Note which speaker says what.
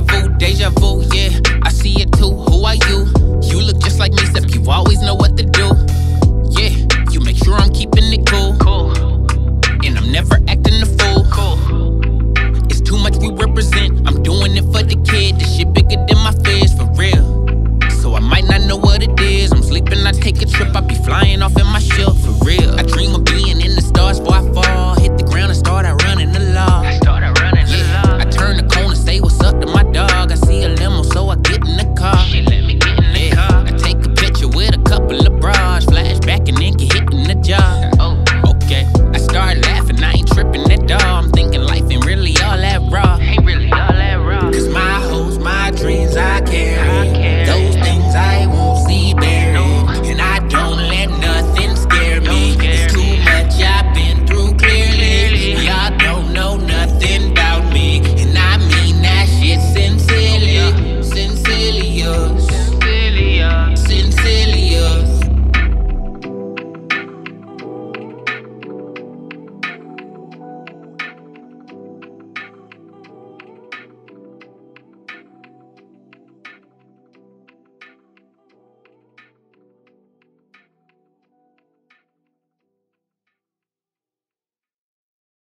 Speaker 1: vu, deja vu.